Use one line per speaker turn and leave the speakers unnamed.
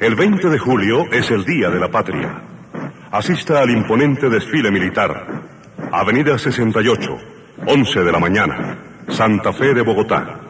El 20 de julio es el Día de la Patria. Asista al imponente desfile militar. Avenida 68, 11 de la mañana, Santa Fe de Bogotá.